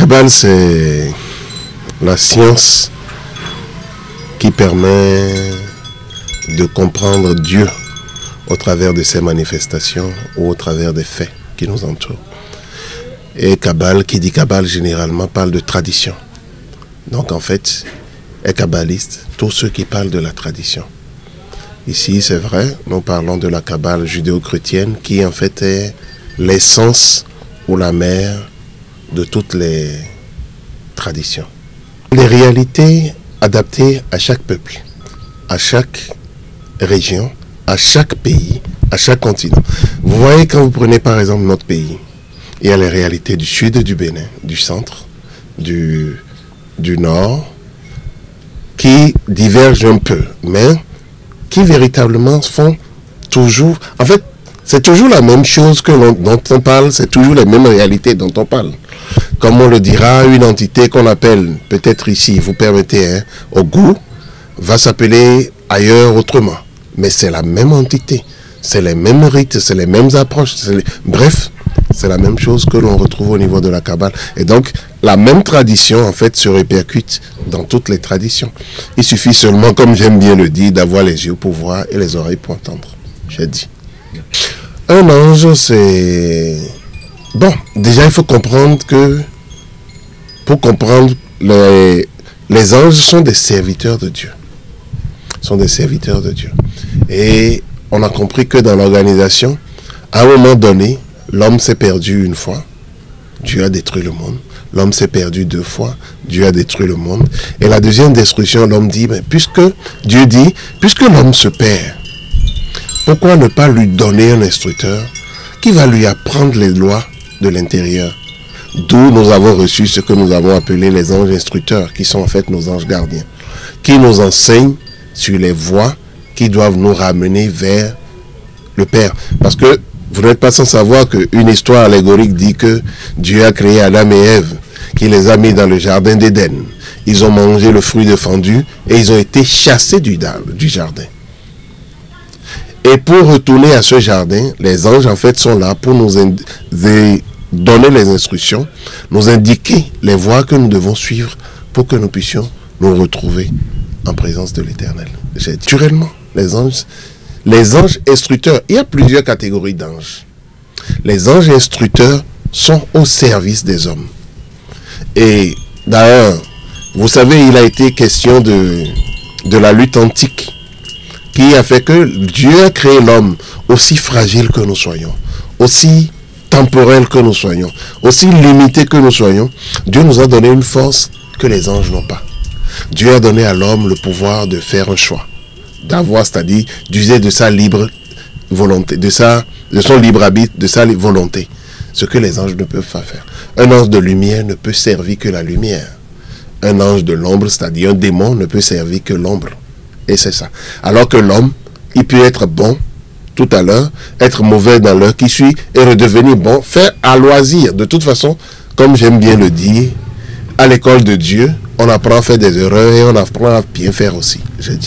Kabbale, c'est la science qui permet de comprendre Dieu au travers de ses manifestations ou au travers des faits qui nous entourent. Et Kabbale, qui dit Kabbale généralement parle de tradition. Donc en fait, est kabbaliste tous ceux qui parlent de la tradition. Ici, c'est vrai, nous parlons de la Kabbale judéo-chrétienne qui en fait est l'essence ou la mère de toutes les traditions. Les réalités adaptées à chaque peuple, à chaque région, à chaque pays, à chaque continent. Vous voyez quand vous prenez par exemple notre pays, il y a les réalités du sud du Bénin, du centre, du, du nord, qui divergent un peu, mais qui véritablement font toujours... En fait, c'est toujours la même chose que dont on parle, c'est toujours les mêmes réalités dont on parle. Comme on le dira, une entité qu'on appelle, peut-être ici, vous permettez, hein, au goût, va s'appeler ailleurs autrement. Mais c'est la même entité, c'est les mêmes rites, c'est les mêmes approches. Bref, c'est la même chose que l'on retrouve au niveau de la Kabbale. Et donc, la même tradition, en fait, se répercute dans toutes les traditions. Il suffit seulement, comme j'aime bien le dire, d'avoir les yeux pour voir et les oreilles pour entendre. J'ai dit. Un ange, c'est... Bon, déjà, il faut comprendre que... Pour comprendre, les, les anges sont des serviteurs de Dieu. Sont des serviteurs de Dieu. Et on a compris que dans l'organisation, à un moment donné, L'homme s'est perdu une fois, Dieu a détruit le monde. L'homme s'est perdu deux fois, Dieu a détruit le monde. Et la deuxième destruction, l'homme dit, mais puisque Dieu dit, puisque l'homme se perd, pourquoi ne pas lui donner un instructeur qui va lui apprendre les lois de l'intérieur D'où nous avons reçu ce que nous avons appelé les anges instructeurs, qui sont en fait nos anges gardiens, qui nous enseignent sur les voies qui doivent nous ramener vers le Père. Parce que vous n'êtes pas sans savoir qu'une histoire allégorique dit que Dieu a créé Adam et Ève, qui les a mis dans le jardin d'Éden. Ils ont mangé le fruit défendu et ils ont été chassés du jardin. Et pour retourner à ce jardin, les anges en fait sont là pour nous donner les instructions, nous indiquer les voies que nous devons suivre pour que nous puissions nous retrouver en présence de l'Éternel. Naturellement, les anges, les anges instructeurs, il y a plusieurs catégories d'anges. Les anges instructeurs sont au service des hommes. Et d'ailleurs, vous savez, il a été question de, de la lutte antique qui a fait que Dieu a créé l'homme aussi fragile que nous soyons, aussi temporel que nous soyons, aussi limité que nous soyons. Dieu nous a donné une force que les anges n'ont pas. Dieu a donné à l'homme le pouvoir de faire un choix d'avoir, c'est-à-dire d'user de sa libre volonté, de, sa, de son libre habit, de sa volonté. Ce que les anges ne peuvent pas faire. Un ange de lumière ne peut servir que la lumière. Un ange de l'ombre, c'est-à-dire un démon, ne peut servir que l'ombre. Et c'est ça. Alors que l'homme, il peut être bon tout à l'heure, être mauvais dans l'heure qui suit et redevenir bon, faire à loisir. De toute façon, comme j'aime bien le dire, à l'école de Dieu, on apprend à faire des erreurs et on apprend à bien faire aussi, je dis.